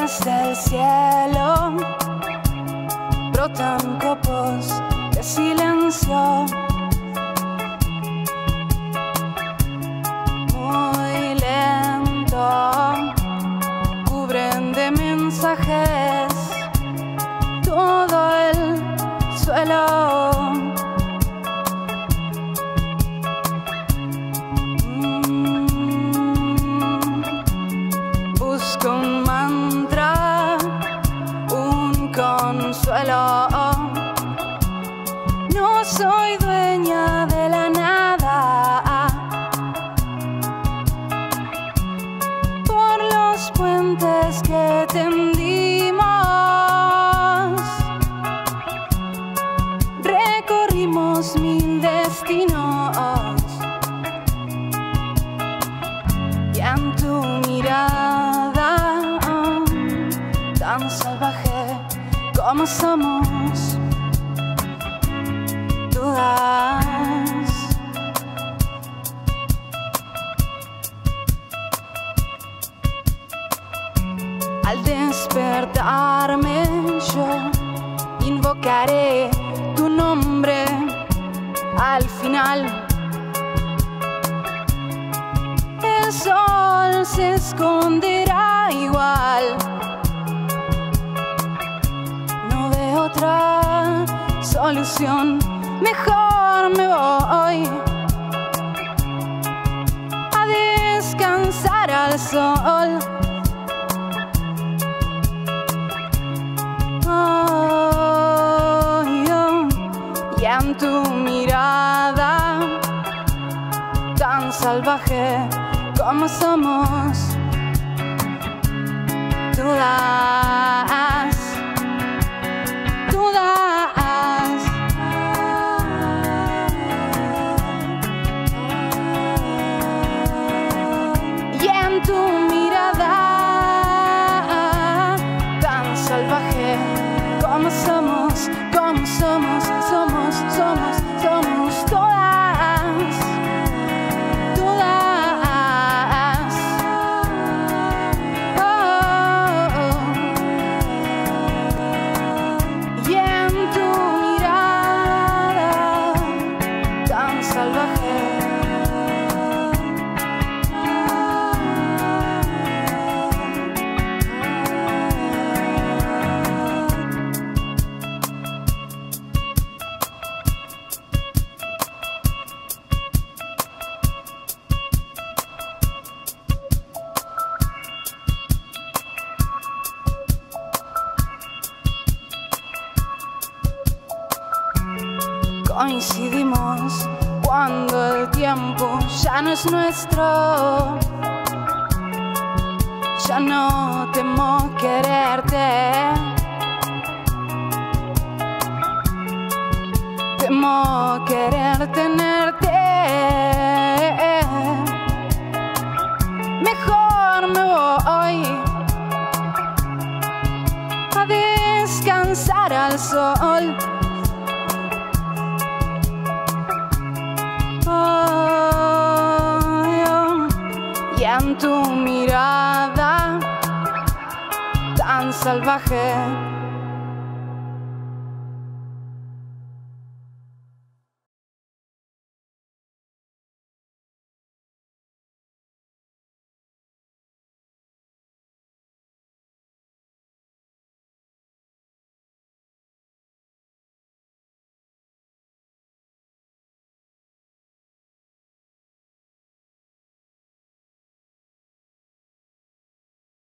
desde el cielo brotan copos de silencio. Muy lento, cubren de mensajes soy dueña de la nada. Por los puentes que tendimos, recorrimos mil destinos. Y en tu mirada, tan salvaje como somos, Al despertarme yo invocaré tu nombre al final. El sol se esconderá igual. No veo otra solución. Mejor me voy a descansar al sol. Tu mirada tan salvaje como somos, dudas, dudas. Coincidimos cuando el tiempo ya no es nuestro. Ya no temo quererte. Temo querer tenerte. Tan salvaje